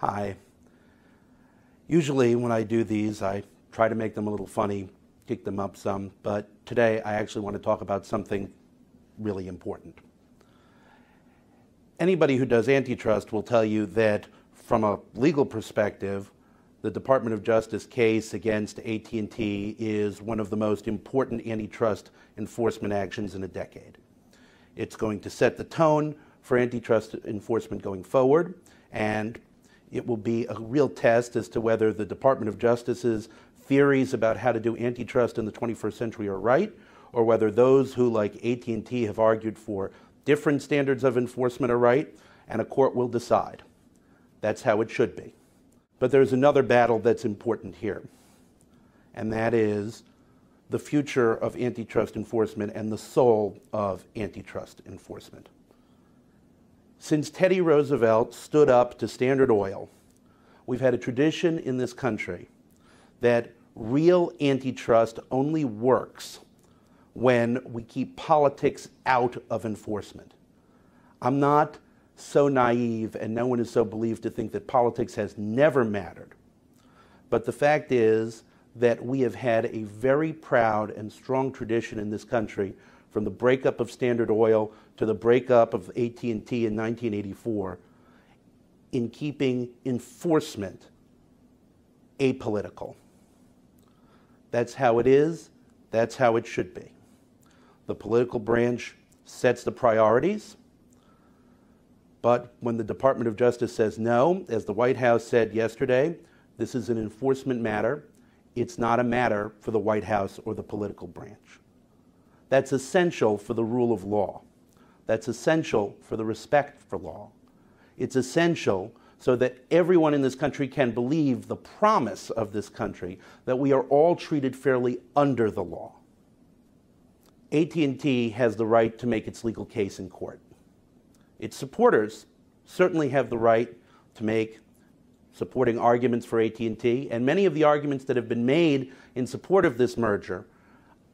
Hi. Usually, when I do these, I try to make them a little funny, kick them up some, but today I actually want to talk about something really important. Anybody who does antitrust will tell you that from a legal perspective, the Department of Justice case against AT&T is one of the most important antitrust enforcement actions in a decade. It's going to set the tone for antitrust enforcement going forward, and it will be a real test as to whether the Department of Justice's theories about how to do antitrust in the 21st century are right, or whether those who, like AT&T, have argued for different standards of enforcement are right, and a court will decide. That's how it should be. But there's another battle that's important here, and that is the future of antitrust enforcement and the soul of antitrust enforcement. Since Teddy Roosevelt stood up to Standard Oil, we've had a tradition in this country that real antitrust only works when we keep politics out of enforcement. I'm not so naive, and no one is so believed to think that politics has never mattered. But the fact is that we have had a very proud and strong tradition in this country from the breakup of Standard Oil to the breakup of AT&T in 1984 in keeping enforcement apolitical. That's how it is. That's how it should be. The political branch sets the priorities. But when the Department of Justice says no, as the White House said yesterday, this is an enforcement matter. It's not a matter for the White House or the political branch. That's essential for the rule of law. That's essential for the respect for law. It's essential so that everyone in this country can believe the promise of this country that we are all treated fairly under the law. AT&T has the right to make its legal case in court. Its supporters certainly have the right to make supporting arguments for AT&T and many of the arguments that have been made in support of this merger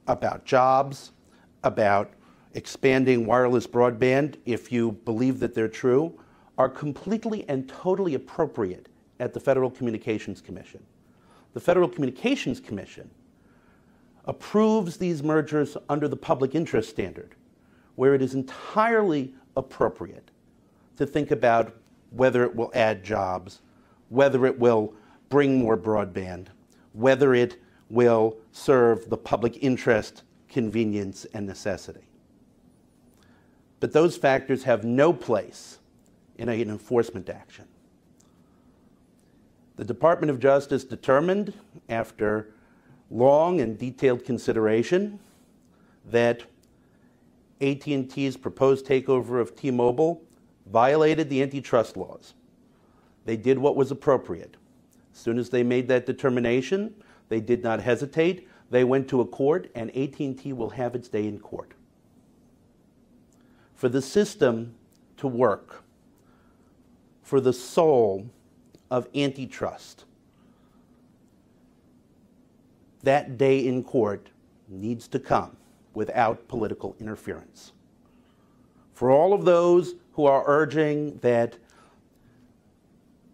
about jobs, about expanding wireless broadband, if you believe that they're true, are completely and totally appropriate at the Federal Communications Commission. The Federal Communications Commission approves these mergers under the public interest standard, where it is entirely appropriate to think about whether it will add jobs, whether it will bring more broadband, whether it will serve the public interest convenience, and necessity. But those factors have no place in an enforcement action. The Department of Justice determined, after long and detailed consideration, that AT&T's proposed takeover of T-Mobile violated the antitrust laws. They did what was appropriate. As soon as they made that determination, they did not hesitate. They went to a court, and AT&T will have its day in court. For the system to work, for the soul of antitrust, that day in court needs to come without political interference. For all of those who are urging that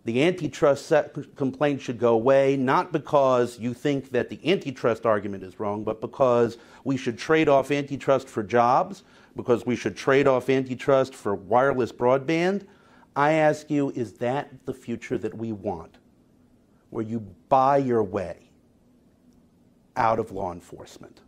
the antitrust complaint should go away, not because you think that the antitrust argument is wrong, but because we should trade off antitrust for jobs, because we should trade off antitrust for wireless broadband. I ask you, is that the future that we want? Where you buy your way out of law enforcement?